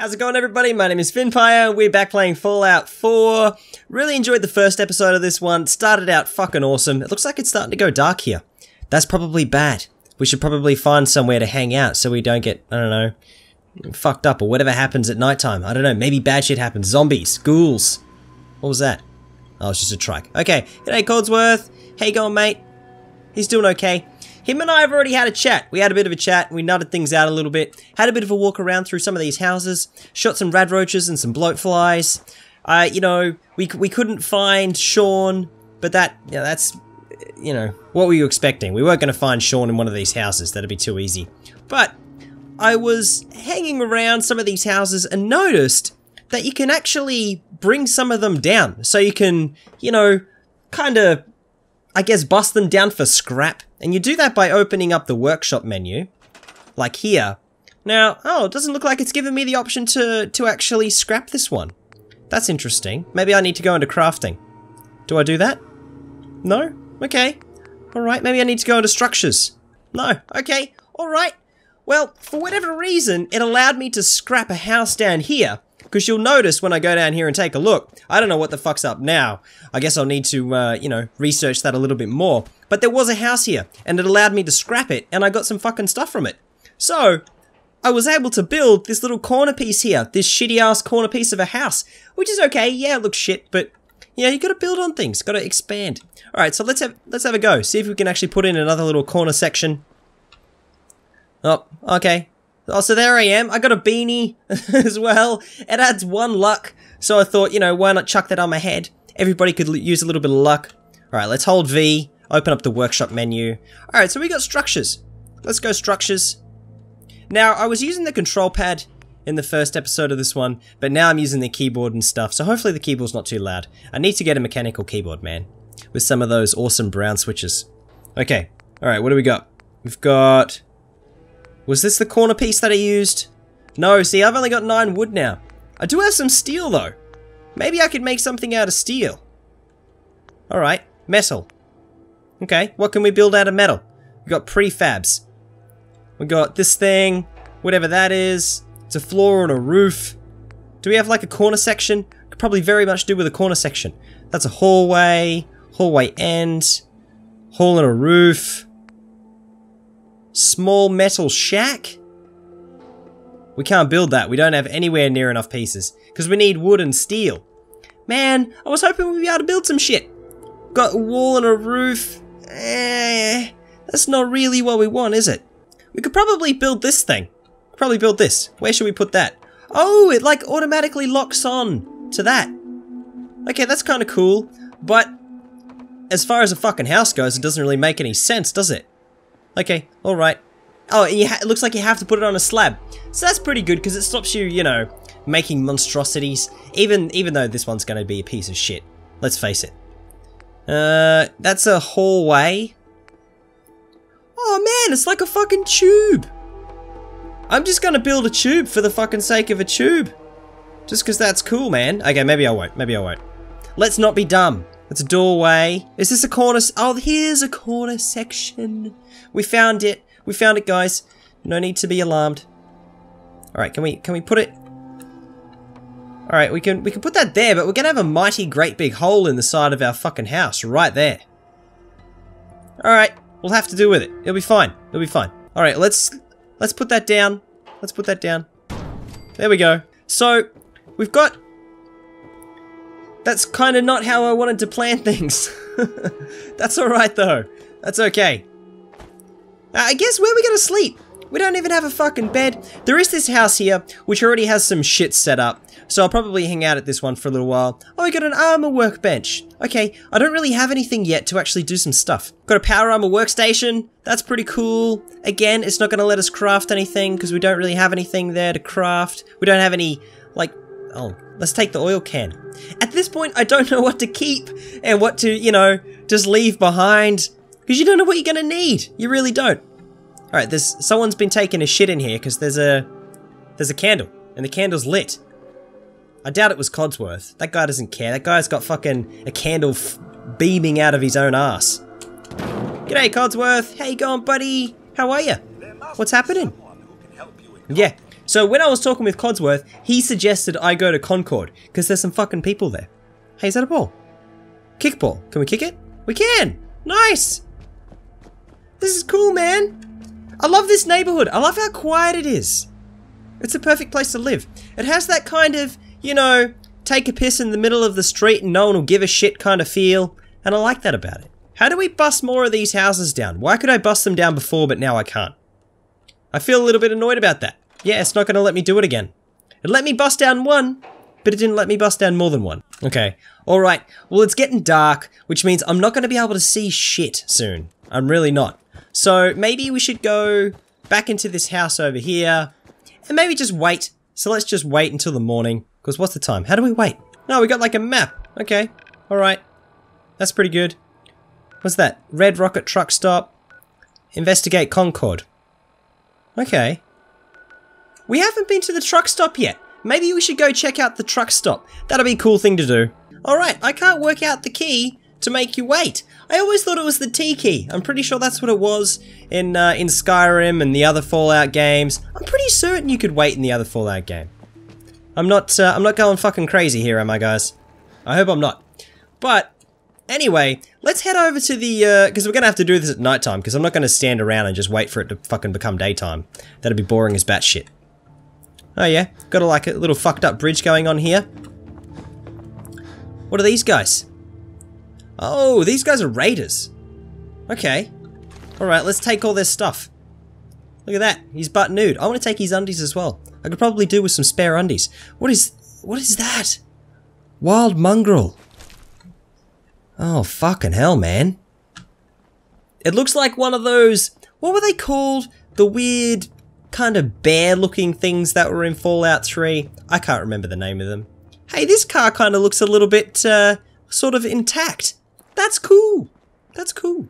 How's it going everybody? My name is Fynnpire, we're back playing Fallout 4. Really enjoyed the first episode of this one, started out fucking awesome. It looks like it's starting to go dark here. That's probably bad. We should probably find somewhere to hang out so we don't get, I don't know, fucked up or whatever happens at nighttime. I don't know, maybe bad shit happens. Zombies, ghouls. What was that? Oh, it's just a trike. Okay, Codsworth. How you going, mate? He's doing okay. Him and I have already had a chat. We had a bit of a chat, we nutted things out a little bit, had a bit of a walk around through some of these houses, shot some rad roaches and some bloat flies. Uh, you know, we, we couldn't find Sean, but that, yeah, that's, you know, what were you expecting? We weren't going to find Sean in one of these houses, that'd be too easy. But I was hanging around some of these houses and noticed that you can actually bring some of them down. So you can, you know, kind of, I guess, bust them down for scrap and you do that by opening up the workshop menu, like here. Now, oh, it doesn't look like it's given me the option to, to actually scrap this one. That's interesting. Maybe I need to go into crafting. Do I do that? No? Okay. Alright, maybe I need to go into structures. No. Okay. Alright. Well, for whatever reason, it allowed me to scrap a house down here, because you'll notice when I go down here and take a look, I don't know what the fuck's up now. I guess I'll need to, uh, you know, research that a little bit more. But there was a house here, and it allowed me to scrap it, and I got some fucking stuff from it. So, I was able to build this little corner piece here, this shitty ass corner piece of a house, which is okay, yeah, it looks shit, but yeah, you gotta build on things, gotta expand. Alright, so let's have let's have a go, see if we can actually put in another little corner section. Oh, okay. Oh, so there I am. I got a beanie as well. It adds one luck. So I thought, you know, why not chuck that on my head? Everybody could use a little bit of luck. Alright, let's hold V, open up the workshop menu. Alright, so we got structures. Let's go structures. Now, I was using the control pad in the first episode of this one, but now I'm using the keyboard and stuff, so hopefully the keyboard's not too loud. I need to get a mechanical keyboard, man. With some of those awesome brown switches. Okay, alright, what do we got? We've got was this the corner piece that I used? No, see, I've only got 9 wood now. I do have some steel, though. Maybe I could make something out of steel. Alright, metal. Okay, what can we build out of metal? We've got prefabs. We got this thing, whatever that is. It's a floor and a roof. Do we have like a corner section? Could probably very much do with a corner section. That's a hallway, hallway end, hall and a roof. Small metal shack? We can't build that. We don't have anywhere near enough pieces. Because we need wood and steel. Man, I was hoping we'd be able to build some shit. Got a wall and a roof. Eh, that's not really what we want, is it? We could probably build this thing. Probably build this. Where should we put that? Oh, it like automatically locks on to that. Okay, that's kind of cool. But as far as a fucking house goes, it doesn't really make any sense, does it? Okay, alright. Oh, it looks like you have to put it on a slab. So that's pretty good because it stops you, you know, making monstrosities. Even even though this one's going to be a piece of shit. Let's face it. Uh, that's a hallway. Oh man, it's like a fucking tube. I'm just going to build a tube for the fucking sake of a tube. Just because that's cool, man. Okay, maybe I won't. Maybe I won't. Let's not be dumb. It's a doorway. Is this a corner? Oh, here's a corner section. We found it. We found it, guys. No need to be alarmed. All right, can we can we put it? All right, we can we can put that there, but we're gonna have a mighty great big hole in the side of our fucking house right there. All right, we'll have to do with it. It'll be fine. It'll be fine. All right, let's let's put that down. Let's put that down. There we go. So we've got that's kind of not how I wanted to plan things. That's alright though. That's okay. Uh, I guess where are we gonna sleep? We don't even have a fucking bed. There is this house here, which already has some shit set up. So I'll probably hang out at this one for a little while. Oh, we got an armor workbench. Okay, I don't really have anything yet to actually do some stuff. Got a power armor workstation. That's pretty cool. Again, it's not going to let us craft anything because we don't really have anything there to craft. We don't have any, like, oh, let's take the oil can. At this point, I don't know what to keep and what to, you know, just leave behind. Because you don't know what you're going to need. You really don't. Alright, there's someone's been taking a shit in here because there's a there's a candle. And the candle's lit. I doubt it was Codsworth. That guy doesn't care. That guy's got fucking a candle beaming out of his own ass. G'day, Codsworth. How you going, buddy? How are you? What's happening? Yeah. So when I was talking with Codsworth, he suggested I go to Concord because there's some fucking people there. Hey, is that a ball? Kickball. Can we kick it? We can. Nice. This is cool, man. I love this neighborhood. I love how quiet it is. It's a perfect place to live. It has that kind of, you know, take a piss in the middle of the street and no one will give a shit kind of feel. And I like that about it. How do we bust more of these houses down? Why could I bust them down before, but now I can't? I feel a little bit annoyed about that. Yeah, it's not going to let me do it again. It let me bust down one, but it didn't let me bust down more than one. Okay, alright. Well, it's getting dark, which means I'm not going to be able to see shit soon. I'm really not. So maybe we should go back into this house over here, and maybe just wait. So let's just wait until the morning, because what's the time? How do we wait? No, we got like a map. Okay, alright. That's pretty good. What's that? Red Rocket Truck Stop. Investigate Concord. Okay. We haven't been to the truck stop yet. Maybe we should go check out the truck stop. That'll be a cool thing to do. Alright, I can't work out the key to make you wait. I always thought it was the T key. I'm pretty sure that's what it was in uh, in Skyrim and the other Fallout games. I'm pretty certain you could wait in the other Fallout game. I'm not uh, I'm not going fucking crazy here, am I, guys? I hope I'm not. But Anyway, let's head over to the, because uh, we're to have to do this at nighttime, because I'm not to stand around and just wait for it to fucking become daytime. That'd be boring as batshit. Oh yeah, got a like a little fucked up bridge going on here. What are these guys? Oh, these guys are raiders. Okay. Alright, let's take all their stuff. Look at that, he's butt nude. I want to take his undies as well. I could probably do with some spare undies. What is, what is that? Wild mongrel. Oh, fucking hell, man. It looks like one of those, what were they called? The weird kind of bear looking things that were in Fallout 3. I can't remember the name of them. Hey, this car kind of looks a little bit, uh, sort of intact. That's cool. That's cool.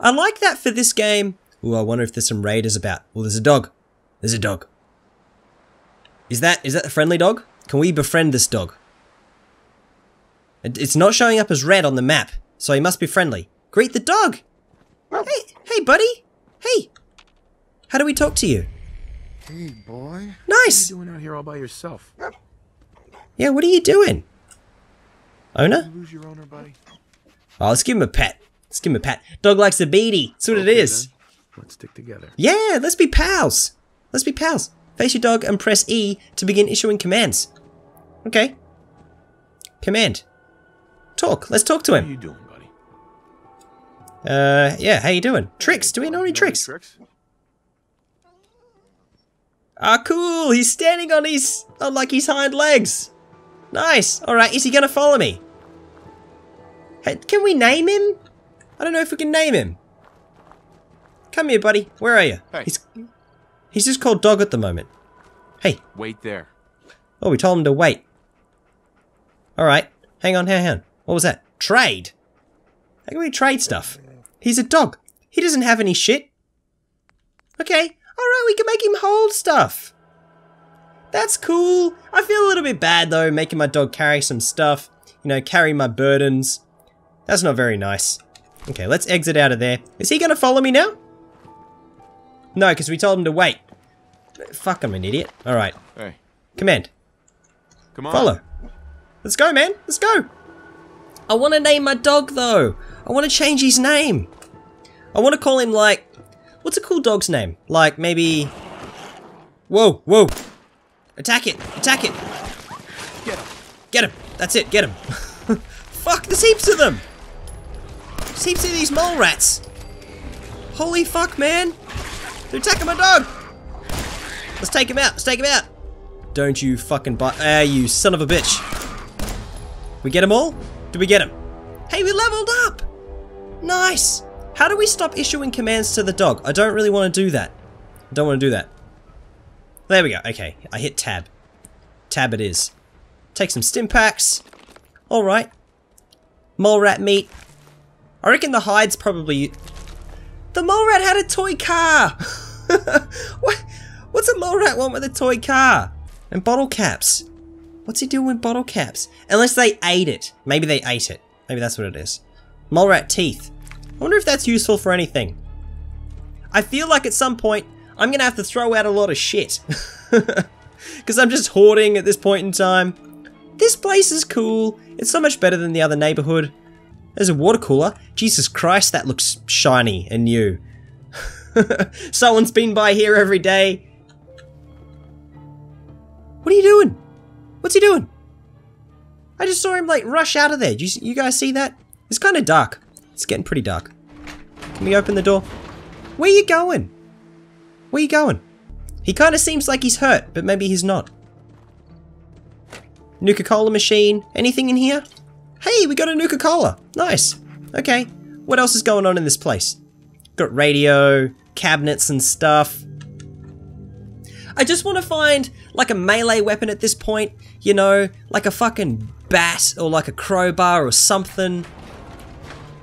I like that for this game. Ooh, I wonder if there's some raiders about. Well, there's a dog. There's a dog. Is that, is that a friendly dog? Can we befriend this dog? It's not showing up as red on the map, so he must be friendly. Greet the dog! Hey, hey buddy! Hey! How do we talk to you? Hey, boy. Nice! What are you doing out here all by yourself? Yeah, what are you doing? Owner? You lose your owner, buddy? Oh, let's give him a pet. Let's give him a pet. Dog likes a beady. That's what Okay, it is. then. Let's stick together. Yeah, let's be pals. Let's be pals. Face your dog and press E to begin issuing commands. Okay. Command. Talk. Let's talk to him. you doing, buddy? Uh, yeah, how you doing? Tricks. Do we know any tricks? tricks? Ah, cool. He's standing on his, on like his hind legs. Nice. All right. Is he gonna follow me? Hey, can we name him? I don't know if we can name him. Come here, buddy. Where are you? Hey. He's, he's just called Dog at the moment. Hey. Wait there. Oh, we told him to wait. All right. Hang on, hang on. What was that? Trade. How can we trade stuff? He's a dog. He doesn't have any shit. Okay. All right, we can make him hold stuff. That's cool. I feel a little bit bad though, making my dog carry some stuff. You know, carry my burdens. That's not very nice. Okay, let's exit out of there. Is he gonna follow me now? No, because we told him to wait. Fuck, I'm an idiot. All right. Hey, Command. come on. Follow. Let's go, man. Let's go. I want to name my dog, though. I want to change his name. I want to call him, like... What's a cool dog's name? Like, maybe... Whoa, whoa. Attack it. Attack it. Get him. Get him. That's it. Get him. fuck, there's heaps of them. Heaps of these mole rats. Holy fuck, man. They're attacking my dog. Let's take him out. Let's take him out. Don't you fucking bite. Ah, you son of a bitch. We get them all? Did we get them? Hey, we leveled up. Nice. How do we stop issuing commands to the dog? I don't really want to do that. I don't want to do that. There we go. Okay, I hit tab. Tab it is. Take some Stimpaks. Alright. Mole rat meat. I reckon the hide's probably... The mole rat had a toy car! what? What's a mole rat want with a toy car? And bottle caps. What's he doing with bottle caps? Unless they ate it. Maybe they ate it. Maybe that's what it is. Mole rat teeth. I wonder if that's useful for anything. I feel like at some point, I'm gonna have to throw out a lot of shit. Because I'm just hoarding at this point in time. This place is cool. It's so much better than the other neighborhood. There's a water cooler. Jesus Christ, that looks shiny and new. Someone's been by here every day. What are you doing? What's he doing? I just saw him like rush out of there. Do you, you guys see that? It's kind of dark. It's getting pretty dark. Can we open the door? Where you going? Where you going? He kind of seems like he's hurt, but maybe he's not. Nuka-Cola machine. Anything in here? Hey, we got a Nuka-Cola. Nice. Okay. What else is going on in this place? Got radio, cabinets and stuff. I just want to find like a melee weapon at this point. You know, like a fucking bat or like a crowbar or something.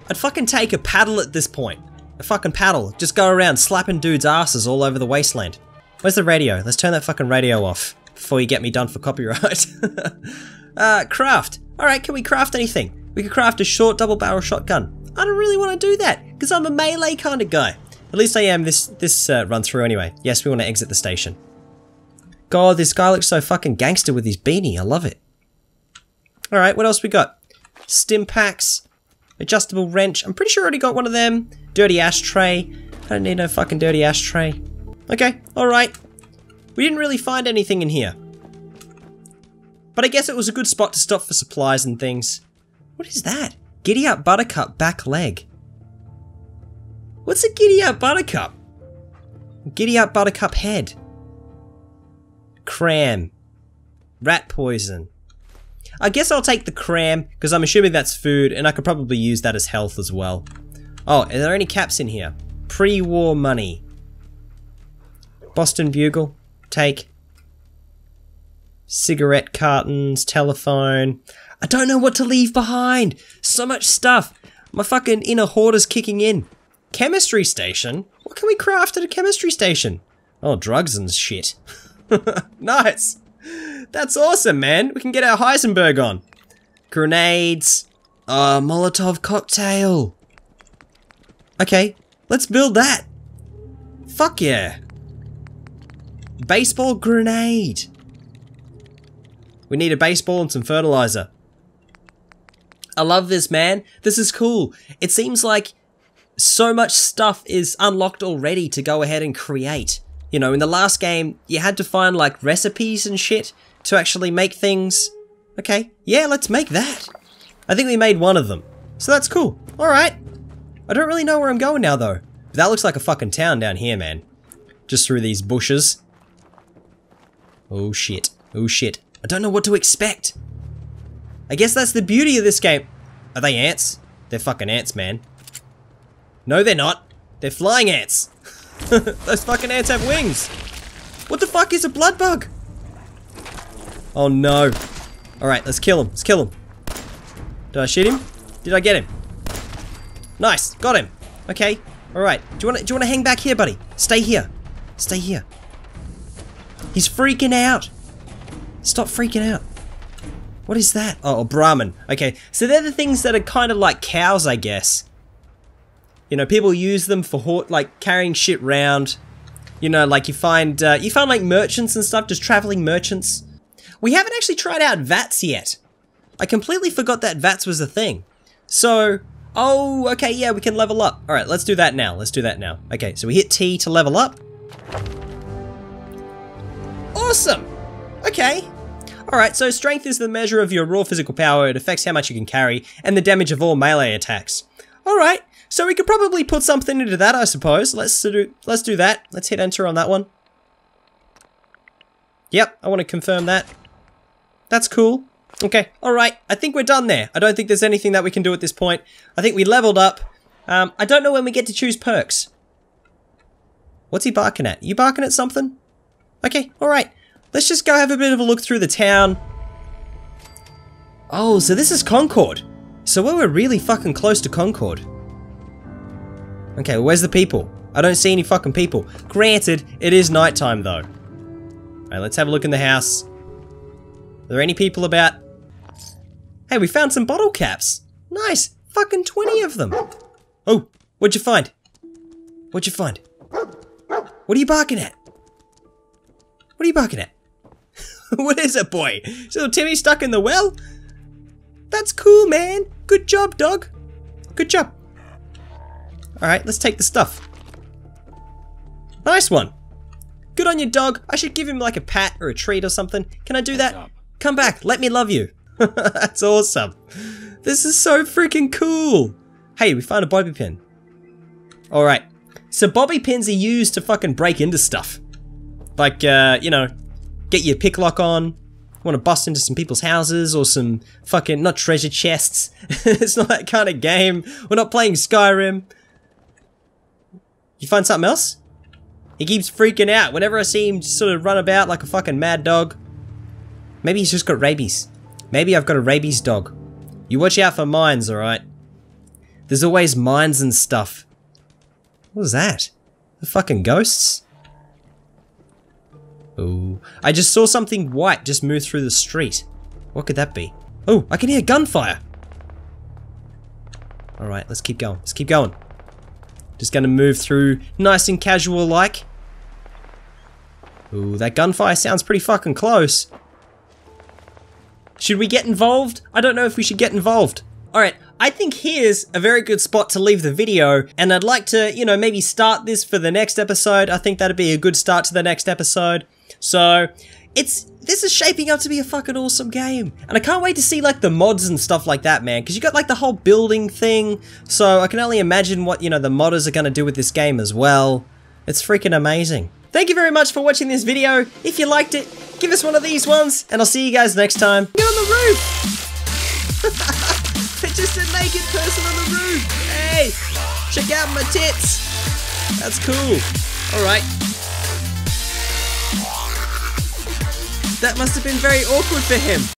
I'd fucking take a paddle at this point. A fucking paddle. Just go around slapping dudes' asses all over the wasteland. Where's the radio? Let's turn that fucking radio off before you get me done for copyright. uh, craft. Alright, can we craft anything? We could craft a short double barrel shotgun. I don't really want to do that, because I'm a melee kind of guy. At least I am this, this uh, run through anyway. Yes, we want to exit the station. God, this guy looks so fucking gangster with his beanie. I love it. Alright, what else we got? Stimpaks. Adjustable wrench. I'm pretty sure I already got one of them. Dirty ashtray. I don't need no fucking dirty ashtray. Okay, alright. We didn't really find anything in here. But I guess it was a good spot to stop for supplies and things. What is that? Giddy up buttercup back leg. What's a giddy up buttercup? Giddy up buttercup head. Cram. Rat poison. I guess I'll take the cram, because I'm assuming that's food, and I could probably use that as health as well. Oh, are there any caps in here? Pre-war money. Boston Bugle, take. Cigarette cartons, telephone. I don't know what to leave behind. So much stuff. My fucking inner hoarder's kicking in. Chemistry station? What can we craft at a chemistry station? Oh, drugs and shit. nice. That's awesome, man. We can get our Heisenberg on. Grenades. Uh, Molotov cocktail. Okay, let's build that. Fuck yeah. Baseball grenade. We need a baseball and some fertilizer. I love this, man. This is cool. It seems like so much stuff is unlocked already to go ahead and create. You know, in the last game, you had to find like recipes and shit to actually make things. Okay, yeah, let's make that. I think we made one of them. So that's cool. Alright. I don't really know where I'm going now though. But that looks like a fucking town down here, man. Just through these bushes. Oh shit. Oh shit. I don't know what to expect. I guess that's the beauty of this game. Are they ants? They're fucking ants, man. No, they're not. They're flying ants. Those fucking ants have wings. What the fuck is a blood bug? Oh no. Alright, let's kill him. Let's kill him. Did I shoot him? Did I get him? Nice. Got him. Okay. Alright. Do you want to do you want to hang back here, buddy? Stay here. Stay here. He's freaking out. Stop freaking out. What is that? Oh, Brahmin. Okay, so they're the things that are kind of like cows, I guess. You know, people use them for like carrying shit round. You know, like you find uh, you find like merchants and stuff, just traveling merchants. We haven't actually tried out VATS yet. I completely forgot that VATS was a thing. So, oh, okay, yeah, we can level up. All right, let's do that now. Let's do that now. Okay, so we hit T to level up. Awesome. Okay. Alright, so strength is the measure of your raw physical power, it affects how much you can carry, and the damage of all melee attacks. Alright, so we could probably put something into that, I suppose. Let's do, let's do that. Let's hit enter on that one. Yep, I want to confirm that. That's cool. Okay, alright, I think we're done there. I don't think there's anything that we can do at this point. I think we leveled up. Um, I don't know when we get to choose perks. What's he barking at? You barking at something? Okay, alright. Let's just go have a bit of a look through the town. Oh, so this is Concord. So we were really fucking close to Concord. Okay, well, where's the people? I don't see any fucking people. Granted, it is nighttime though. Alright, let's have a look in the house. Are there any people about? Hey, we found some bottle caps. Nice. Fucking 20 of them. Oh, what'd you find? What'd you find? What are you barking at? What are you barking at? what is it, boy? So Timmy stuck in the well? That's cool, man. Good job, dog. Good job. Alright, let's take the stuff. Nice one. Good on you, dog. I should give him like a pat or a treat or something. Can I do that? Come back. Let me love you. That's awesome. This is so freaking cool. Hey, we found a bobby pin. Alright. So bobby pins are used to fucking break into stuff. Like, uh, you know, get your pick lock on, want to bust into some people's houses or some fucking, not treasure chests. it's not that kind of game. We're not playing Skyrim. You find something else? He keeps freaking out whenever I see him sort of run about like a fucking mad dog. Maybe he's just got rabies. Maybe I've got a rabies dog. You watch out for mines, alright? There's always mines and stuff. What was that? The fucking ghosts? I just saw something white just move through the street. What could that be? Oh, I can hear gunfire. Alright, let's keep going. Let's keep going. Just gonna move through nice and casual like. Ooh, that gunfire sounds pretty fucking close. Should we get involved? I don't know if we should get involved. Alright, I think here's a very good spot to leave the video, and I'd like to, you know, maybe start this for the next episode. I think that'd be a good start to the next episode. So, it's this is shaping up to be a fucking awesome game. And I can't wait to see like the mods and stuff like that, man, because you got like the whole building thing. So I can only imagine what, you know, the modders are going to do with this game as well. It's freaking amazing. Thank you very much for watching this video. If you liked it, give us one of these ones, and I'll see you guys next time. Get on the roof! It's just a naked person on the roof. Hey, check out my tits. That's cool. All right. That must have been very awkward for him.